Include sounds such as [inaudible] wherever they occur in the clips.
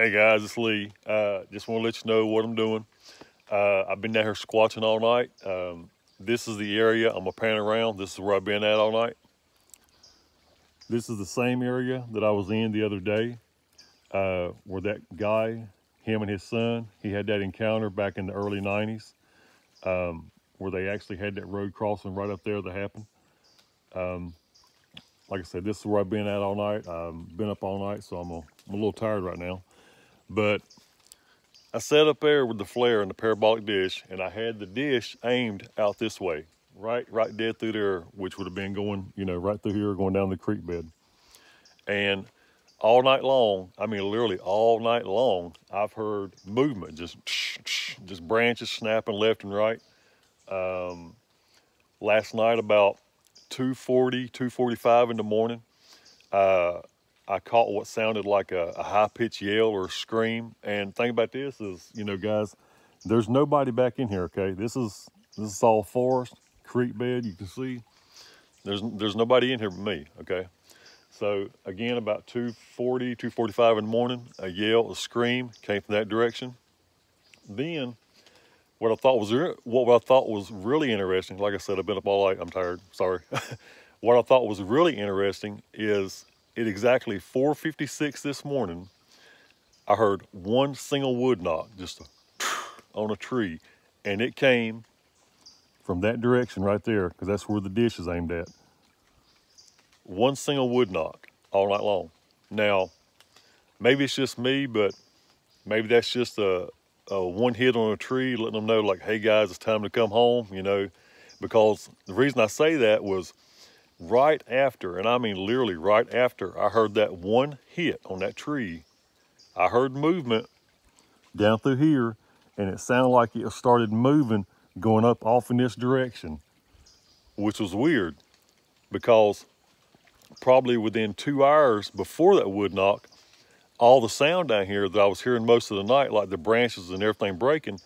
Hey guys, it's Lee. Uh, just want to let you know what I'm doing. Uh, I've been down here squatching all night. Um, this is the area I'm gonna pan around. This is where I've been at all night. This is the same area that I was in the other day, uh, where that guy, him and his son, he had that encounter back in the early 90s, um, where they actually had that road crossing right up there that happened. Um, like I said, this is where I've been at all night. I've been up all night, so I'm a, I'm a little tired right now. But I sat up there with the flare and the parabolic dish, and I had the dish aimed out this way, right, right dead through there, which would have been going, you know, right through here, going down the creek bed. And all night long, I mean, literally all night long, I've heard movement, just, just branches snapping left and right. Um, last night, about 240, 245 in the morning, uh, I caught what sounded like a, a high pitched yell or scream. And thing about this is, you know, guys, there's nobody back in here. Okay, this is this is all forest, creek bed. You can see there's there's nobody in here but me. Okay, so again, about 240, 245 in the morning, a yell, a scream came from that direction. Then what I thought was what I thought was really interesting. Like I said, I've been up all night. I'm tired. Sorry. [laughs] what I thought was really interesting is at exactly 4.56 this morning, I heard one single wood knock, just a, [sniffs] on a tree, and it came from that direction right there, because that's where the dish is aimed at. One single wood knock all night long. Now, maybe it's just me, but maybe that's just a, a one hit on a tree, letting them know like, hey guys, it's time to come home, you know, because the reason I say that was right after, and I mean literally right after I heard that one hit on that tree, I heard movement down through here, and it sounded like it started moving going up off in this direction, which was weird because probably within two hours before that wood knock, all the sound down here that I was hearing most of the night, like the branches and everything breaking,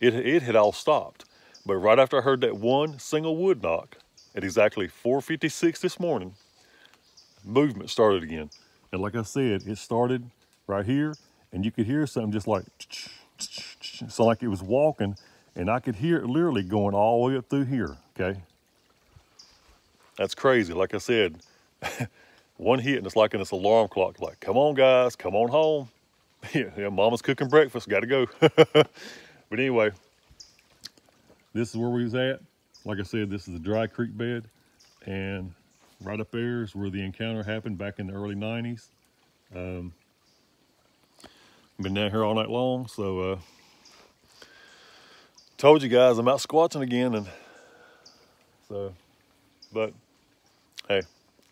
it, it had all stopped. But right after I heard that one single wood knock, at exactly 4.56 this morning, movement started again. And like I said, it started right here, and you could hear something just like, [tsk] so like it was walking, and I could hear it literally going all the way up through here, okay? That's crazy. Like I said, [laughs] one hit, and it's like in this alarm clock, like, come on, guys, come on home. [laughs] yeah, yeah mama's cooking breakfast, got to go. [laughs] but anyway, this is where we was at. Like I said, this is a dry creek bed and right up there is where the encounter happened back in the early 90s. Um, been down here all night long, so uh, told you guys I'm out squatching again, and so, but hey,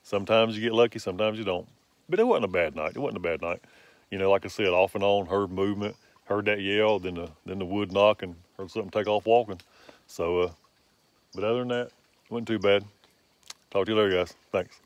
sometimes you get lucky, sometimes you don't. But it wasn't a bad night. It wasn't a bad night. You know, like I said, off and on, heard movement, heard that yell, then the then the wood knock, and heard something take off walking. So uh, but other than that, wasn't too bad. Talk to you later, guys. Thanks.